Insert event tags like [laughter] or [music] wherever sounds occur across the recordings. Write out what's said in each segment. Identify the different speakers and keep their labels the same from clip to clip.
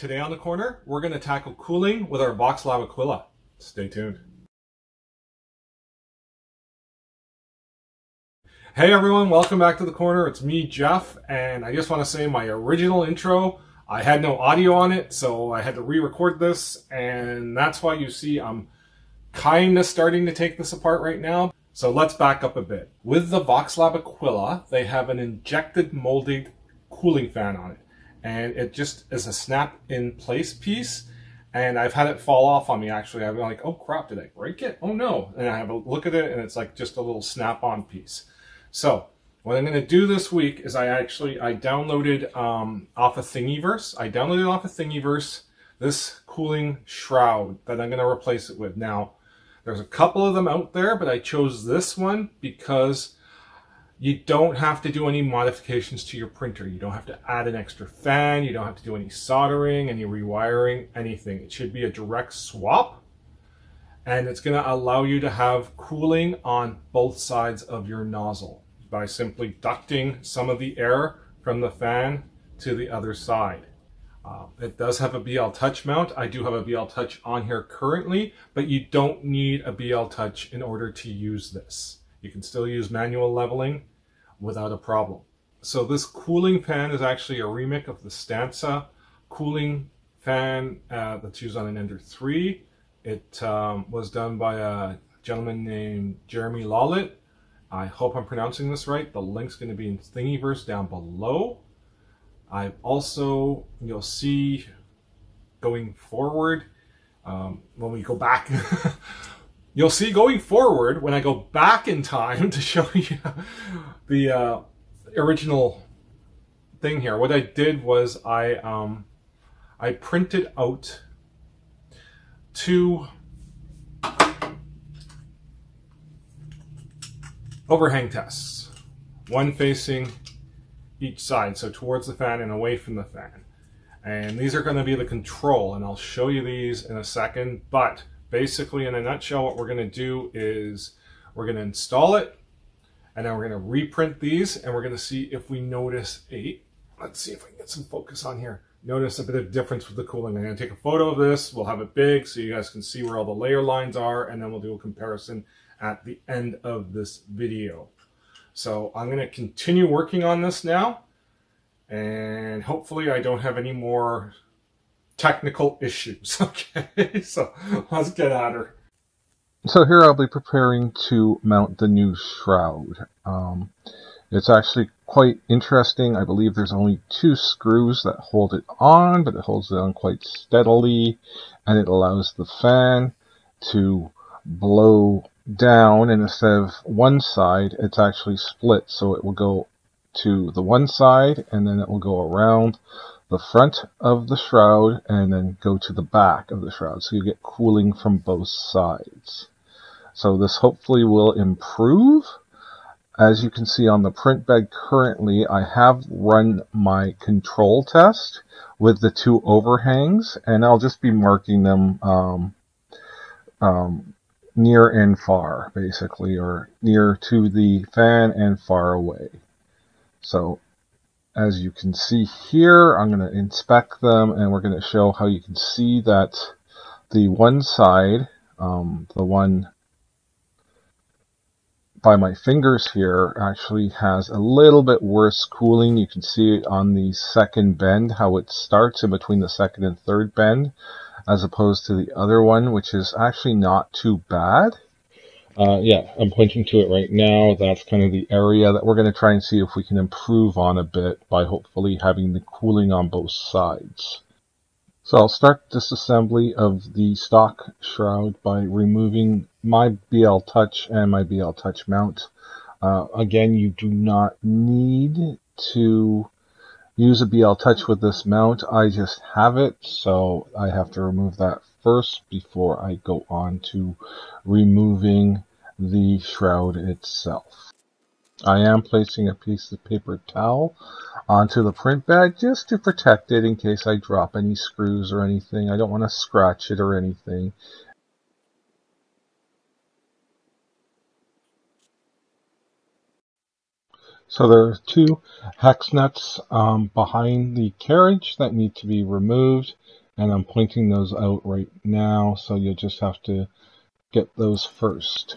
Speaker 1: Today on the corner, we're going to tackle cooling with our Voxelab Aquila. Stay tuned. Hey everyone, welcome back to the corner. It's me, Jeff, and I just want to say my original intro, I had no audio on it, so I had to re-record this, and that's why you see I'm kind of starting to take this apart right now. So let's back up a bit. With the Voxelab Aquila, they have an injected molded cooling fan on it and it just is a snap in place piece. And I've had it fall off on me actually. I'm like, oh crap, did I break it? Oh no. And I have a look at it and it's like just a little snap on piece. So what I'm going to do this week is I actually, I downloaded um, off of Thingiverse. I downloaded off of Thingiverse this cooling shroud that I'm going to replace it with. Now, there's a couple of them out there, but I chose this one because you don't have to do any modifications to your printer. You don't have to add an extra fan. You don't have to do any soldering, any rewiring, anything. It should be a direct swap. And it's going to allow you to have cooling on both sides of your nozzle by simply ducting some of the air from the fan to the other side. Uh, it does have a BL Touch mount. I do have a BL Touch on here currently, but you don't need a BL Touch in order to use this. You can still use manual leveling without a problem. So this cooling fan is actually a remake of the Satsana cooling fan uh, that's used on an Ender 3. It um, was done by a gentleman named Jeremy Lawliet. I hope I'm pronouncing this right. The link's going to be in Thingiverse down below. I also, you'll see going forward, um, when we go back [laughs] You'll see going forward, when I go back in time to show [laughs] you the uh, original thing here, what I did was I, um, I printed out two overhang tests, one facing each side, so towards the fan and away from the fan. And these are going to be the control, and I'll show you these in a second, but basically in a nutshell what we're going to do is we're going to install it and then we're going to reprint these and we're going to see if we notice a let's see if we can get some focus on here. Notice a bit of difference with the cooling. I'm going to take a photo of this. We'll have it big so you guys can see where all the layer lines are and then we'll do a comparison at the end of this video. So i'm going to continue working on this now and hopefully i don't have any more technical issues. [laughs] Okay, so let's get at her.
Speaker 2: So here I'll be preparing to mount the new shroud. Um, it's actually quite interesting. I believe there's only two screws that hold it on, but it holds it on quite steadily, and it allows the fan to blow down, and instead of one side, it's actually split, so it will go to the one side, and then it will go around the front of the shroud and then go to the back of the shroud. So you get cooling from both sides. So this hopefully will improve. As you can see on the print bed currently, I have run my control test with the two overhangs, and I'll just be marking them um, um, near and far, basically, or near to the fan and far away. So as you can see here, I'm going to inspect them and we're going to show how you can see that the one side, um, the one by my fingers here actually has a little bit worse cooling. You can see it on the second bend, how it starts in between the second and third bend, as opposed to the other one, which is actually not too bad. Uh, yeah, I'm pointing to it right now. That's kind of the area that we're going to try and see if we can improve on a bit by hopefully having the cooling on both sides. So I'll start disassembly of the stock shroud by removing my BL Touch and my BL Touch mount. Uh, again, you do not need to use a BL Touch with this mount. I just have it, so I have to remove that first before I go on to removing the shroud itself. I am placing a piece of paper towel onto the print bag just to protect it in case I drop any screws or anything. I don't want to scratch it or anything. So there are two hex nuts um, behind the carriage that need to be removed and I'm pointing those out right now so you'll just have to get those first.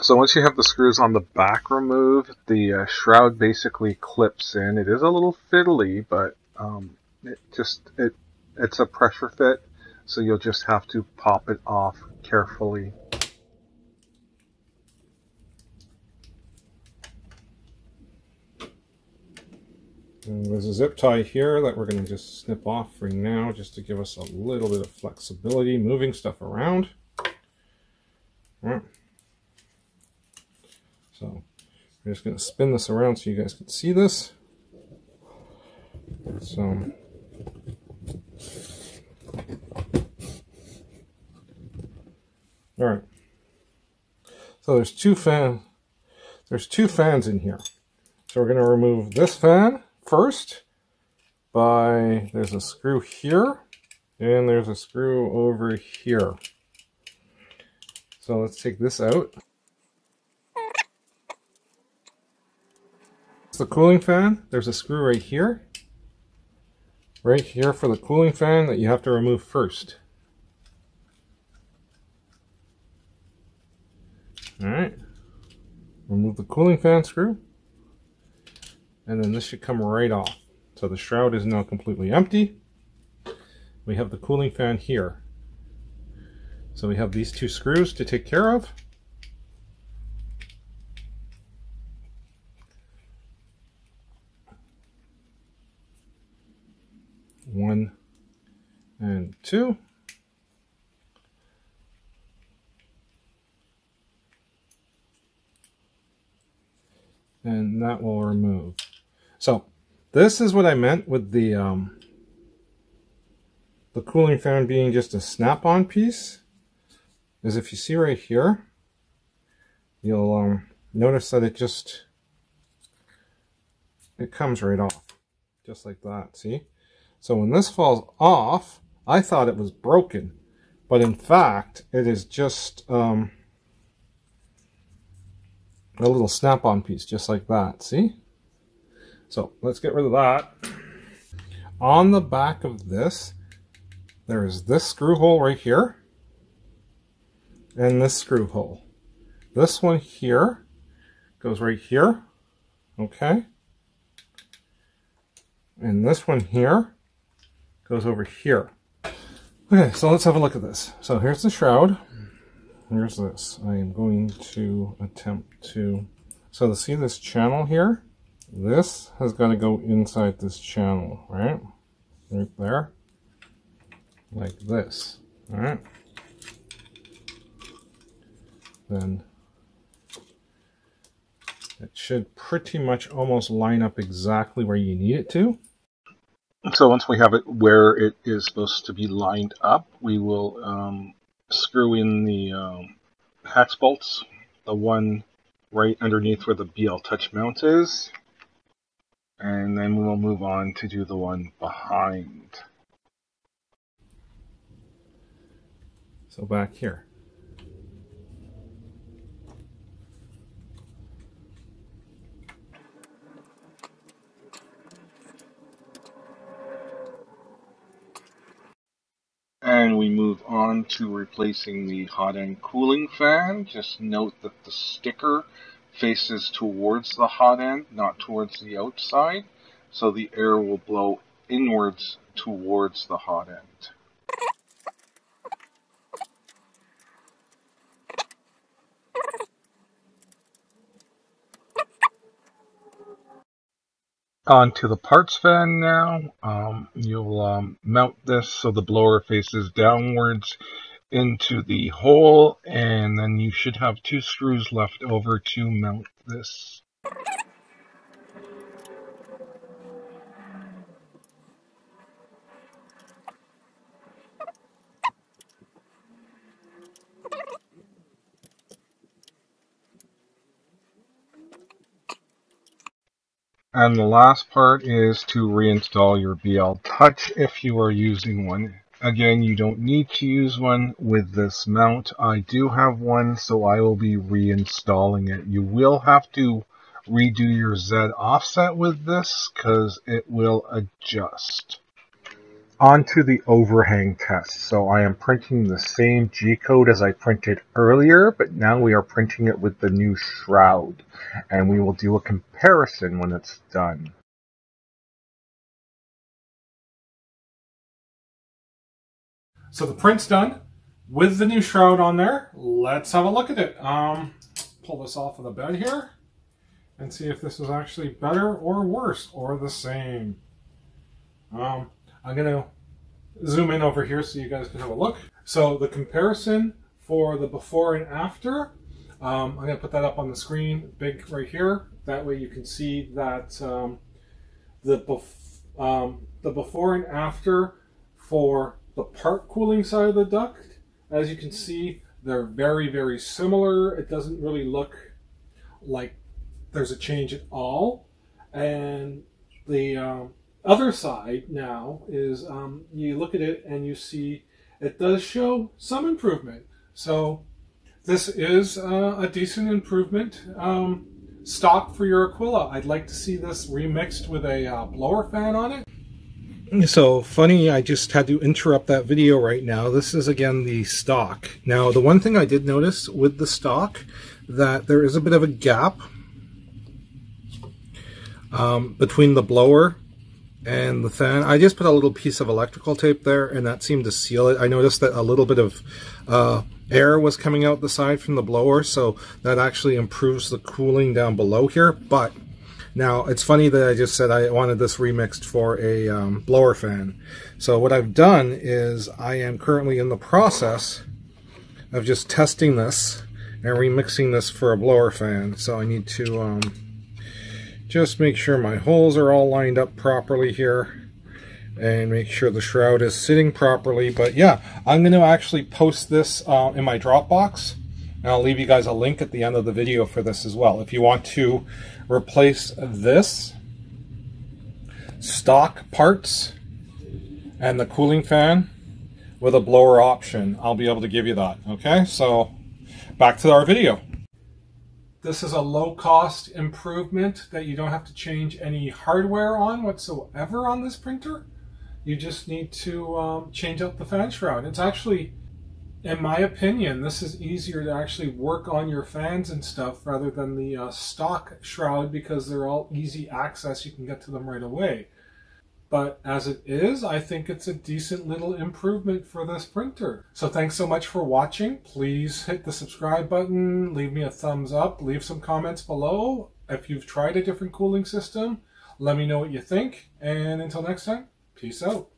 Speaker 2: So once you have the screws on the back removed, the uh, shroud basically clips in. It is a little fiddly, but um, it just it it's a pressure fit, so you'll just have to pop it off carefully.
Speaker 1: And there's a zip tie here that we're going to just snip off for now, just to give us a little bit of flexibility, moving stuff around. All right. So I'm just going to spin this around so you guys can see this. So all right. So there's two fan there's two fans in here. So we're going to remove this fan first by there's a screw here and there's a screw over here. So let's take this out. The cooling fan. There's a screw right here. Right here for the cooling fan that you have to remove first. Alright. Remove the cooling fan screw. And then this should come right off. So the shroud is now completely empty. We have the cooling fan here. So we have these two screws to take care of. One and two. And that will remove. So this is what I meant with the um, the cooling fan being just a snap-on piece. Is if you see right here, you'll um, notice that it just it comes right off, just like that. See? So when this falls off, I thought it was broken. But in fact, it is just um, a little snap-on piece, just like that. See? So let's get rid of that. On the back of this, there is this screw hole right here. And this screw hole. This one here goes right here. Okay. And this one here goes over here. Okay, so let's have a look at this. So here's the shroud. Here's this. I am going to attempt to... So to see this channel here, this has got to go inside this channel, right? Right there. Like this, all right? Then it should pretty much almost line up exactly where you need it to.
Speaker 2: So once we have it where it is supposed to be lined up, we will um, screw in the um, hex bolts, the one right underneath where the BL Touch mount is, and then we will move on to do the one behind.
Speaker 1: So back here.
Speaker 2: And we move on to replacing the hot end cooling fan. Just note that the sticker faces towards the hot end, not towards the outside. So the air will blow inwards towards the hot end. Onto the parts fan now. Um, you'll um, mount this so the blower faces downwards into the hole and then you should have two screws left over to mount this. And the last part is to reinstall your BL Touch if you are using one Again, you don't need to use one with this mount. I do have one, so I will be reinstalling it. You will have to redo your Z offset with this because it will adjust. On to the overhang test. So I am printing the same G-code as I printed earlier, but now we are printing it with the new shroud. And we will do a comparison when it's done.
Speaker 1: So the print's done with the new shroud on there. Let's have a look at it. Um, pull this off of the bed here and see if this is actually better or worse or the same. Um, I'm going to zoom in over here so you guys can have a look. So the comparison for the before and after, um, I'm going to put that up on the screen, big right here. That way you can see that um, the, bef um, the before and after for the part cooling side of the duct, as you can see, they're very, very similar. It doesn't really look like there's a change at all. And the um, other side now is um, you look at it and you see it does show some improvement. So this is uh, a decent improvement. Um, stock for your Aquila. I'd like to see this remixed with a uh, blower fan on it. So funny, I just had to interrupt that video right now. This is again the stock. Now the one thing I did notice with the stock that there is a bit of a gap um, between the blower and the fan. I just put a little piece of electrical tape there and that seemed to seal it. I noticed that a little bit of uh, air was coming out the side from the blower so that actually improves the cooling down below here. But now it's funny that I just said I wanted this remixed for a um, blower fan. So what I've done is I am currently in the process of just testing this and remixing this for a blower fan. So I need to um, just make sure my holes are all lined up properly here and make sure the shroud is sitting properly. But yeah, I'm going to actually post this uh, in my Dropbox. And I'll leave you guys a link at the end of the video for this as well. If you want to replace this stock parts and the cooling fan with a blower option, I'll be able to give you that. Okay, so back to our video. This is a low cost improvement that you don't have to change any hardware on whatsoever on this printer. You just need to um, change out the fan shroud. It's actually, in my opinion, this is easier to actually work on your fans and stuff rather than the uh, stock shroud because they're all easy access. You can get to them right away. But as it is, I think it's a decent little improvement for this printer. So thanks so much for watching. Please hit the subscribe button, leave me a thumbs up, leave some comments below. If you've tried a different cooling system, let me know what you think. And until next time, peace out.